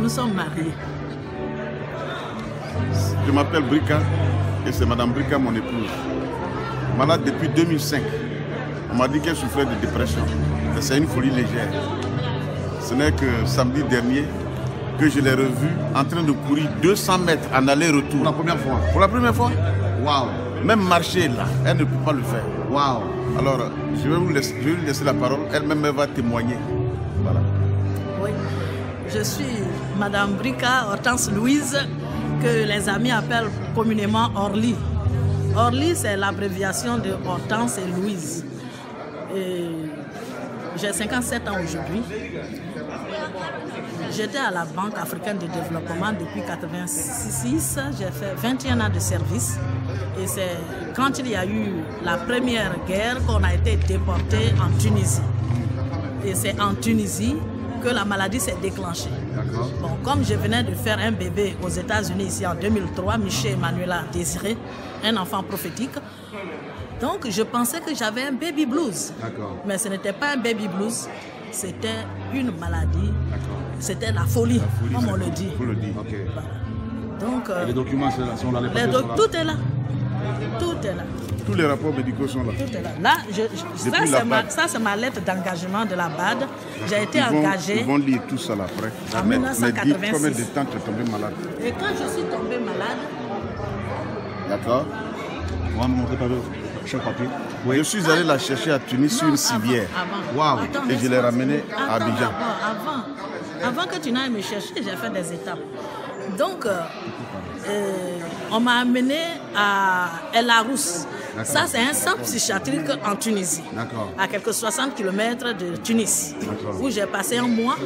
nous sommes mariés. Je m'appelle Brika et c'est Madame Brika, mon épouse. Malade depuis 2005. On m'a dit qu'elle souffrait de dépression. Mais c'est une folie légère. Ce n'est que samedi dernier que je l'ai revue en train de courir 200 mètres en aller-retour. Pour la première fois. Pour la première fois? Waouh. Même marcher là, elle ne peut pas le faire. Waouh. Alors, je vais, vous laisser, je vais lui laisser la parole. Elle-même elle va témoigner. Voilà. Je suis Madame Brika Hortense Louise, que les amis appellent communément Orly. Orly, c'est l'abréviation de Hortense et Louise. J'ai 57 ans aujourd'hui. J'étais à la Banque africaine de développement depuis 1986. J'ai fait 21 ans de service. Et c'est quand il y a eu la première guerre qu'on a été déporté en Tunisie. Et c'est en Tunisie que la maladie s'est déclenchée. Bon, comme je venais de faire un bébé aux États-Unis ici en 2003, Michel Emmanuela Désiré, un enfant prophétique, donc je pensais que j'avais un baby blues. Mais ce n'était pas un baby blues, c'était une maladie. C'était la folie, comme on le dit. le dit. Voilà. Donc, euh, Les documents sont là, les les doc- sont là. tout est là. Tout est là. Tous les rapports médicaux sont là. Tout est là. Là, je- je- ça, c'est ma, ça, c'est ma lettre d'engagement de la BAD. J'ai été Ils vont, engagée. ils vont lire tout ça là après. En mais, 1986. mais combien de temps tu es tombé malade? Et quand je suis tombée malade, D'accord On va me montrer pas chaque papier. Je suis allé la chercher à Tunis sur une civière. Avant. Attends, Et je l'ai laisse-moi- ramené à Abidjan. Avant, avant que tu n'ailles me chercher, j'ai fait des étapes. Donc, euh, euh, on m'a amené à El Arous. Ça, c'est un centre psychiatrique en Tunisie, à quelques 60 km de Tunis, où j'ai passé un mois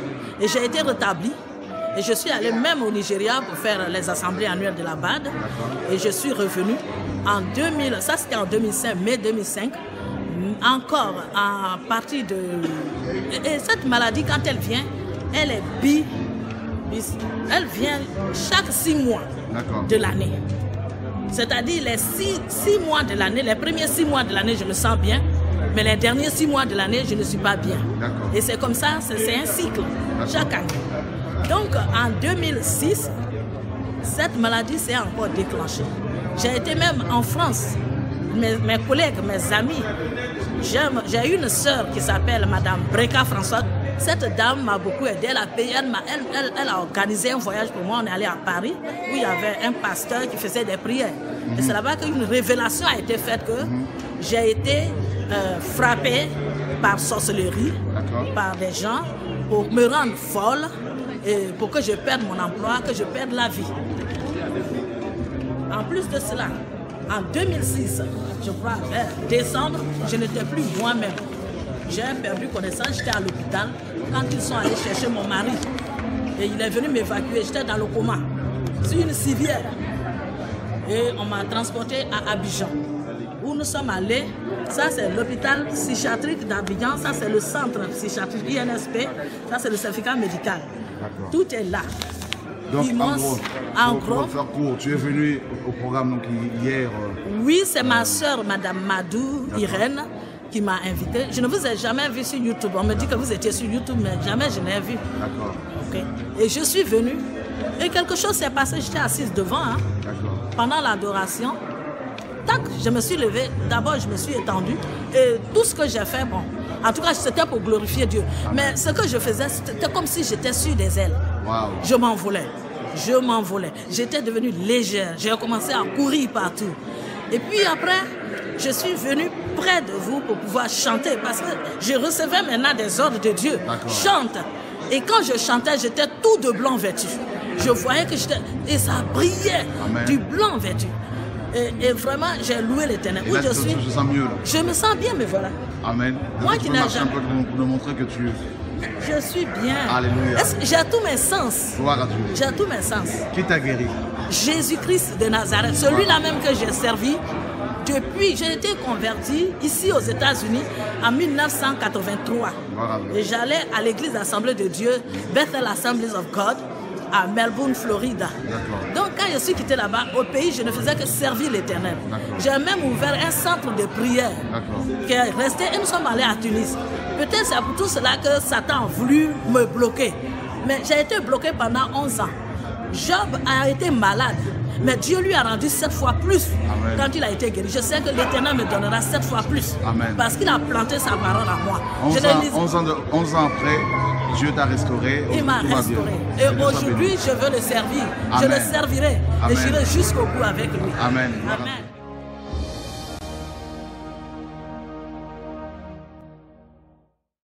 et j'ai été rétabli. Et je suis allé même au Nigeria pour faire les assemblées annuelles de la BAD. Et je suis revenu en 2000, ça c'était en 2005, mai 2005, encore à partir de... Et, et cette maladie, quand elle vient, elle est bi... Elle vient chaque six mois de l'année. C'est-à-dire les six, six mois de l'année, les premiers six mois de l'année, je me sens bien, mais les derniers six mois de l'année, je ne suis pas bien. Et c'est comme ça, c'est un cycle, chaque année. Donc en 2006, cette maladie s'est encore déclenchée. J'ai été même en France, mes, mes collègues, mes amis. J'ai une sœur qui s'appelle Madame Breka François. Cette dame m'a beaucoup aidé. Elle a payé, elle, m'a- elle- elle- elle a organisé un voyage pour moi. On est allé à Paris où il y avait un pasteur qui faisait des prières. Et c'est là-bas qu'une révélation a été faite que j'ai été euh, frappée par sorcellerie, par des gens pour me rendre folle et pour que je perde mon emploi, que je perde la vie. En plus de cela, en 2006, je crois, vers décembre, je n'étais plus moi-même. J'ai perdu connaissance, j'étais à l'hôpital quand ils sont allés chercher mon mari. Et il est venu m'évacuer, j'étais dans le coma, sur une civière. Et on m'a transporté à Abidjan, où nous sommes allés. Ça, c'est l'hôpital psychiatrique d'Abidjan, ça, c'est le centre psychiatrique INSP, ça, c'est le certificat médical. Tout est là. Donc, en Immense. gros, En pour, pour gros, faire court, tu es venu au programme donc, hier. euh, Oui, c'est ma soeur, Madame Madou Irène, qui m'a invité. Je ne vous ai jamais vu sur YouTube. On me dit que vous étiez sur YouTube, mais jamais je n'ai vu. D'accord. Ok. Et je suis venue. Et quelque chose s'est passé. J'étais assise devant, hein, pendant l'adoration. Tac, je me suis levée. D'abord, je me suis étendue. Et tout ce que j'ai fait, bon, en tout cas, c'était pour glorifier Dieu. Mais ce que je faisais, c'était comme si j'étais sur des ailes. Waouh. Je m'envolais. Je m'envolais. J'étais devenue légère. J'ai commencé à courir partout. Et puis après, je suis venue près de vous pour pouvoir chanter parce que je recevais maintenant des ordres de Dieu. Chante. Et quand je chantais, j'étais tout de blanc vêtu. Je voyais que j'étais... Et ça brillait Amen. du blanc vêtu. Et, et vraiment, j'ai loué l'éternel. Où là, je suis, te sens mieux je me sens bien, mais voilà. Amen. Moi qui n'ai jamais- pour, nous montrer que tu Je suis bien. Alléluia. J'ai tous mes sens? gloire à Dieu. J'ai tous mes sens. Qui t'a guéri? Jésus-Christ de Nazareth, celui-là même que j'ai servi depuis, j'ai été converti ici aux États-Unis en 1983. Gloire à Dieu. Et j'allais à l'église Assemblée de Dieu, Bethel Assemblies of God, à Melbourne, Florida. Donc quand je suis quitté là-bas, au pays, je ne faisais que servir l'Éternel. J'ai même ouvert un centre de prière qui est resté et nous sommes allés à Tunis. Peut-être c'est pour tout cela que Satan a voulu me bloquer. Mais j'ai été bloqué pendant 11 ans. Job a été malade. Mais Dieu lui a rendu sept fois plus Amen. quand il a été guéri. Je sais que l'Éternel me donnera sept fois plus. Amen. Parce qu'il a planté sa parole en moi. 11 Je ans, l'ai lu- 11 ans, de- 11 ans après, Dieu t'a restauré. il m'a va bien. restauré. Et aujourd'hui, je veux le servir. Je le servirai. Et j'irai jusqu'au bout avec lui. Amen. Amen.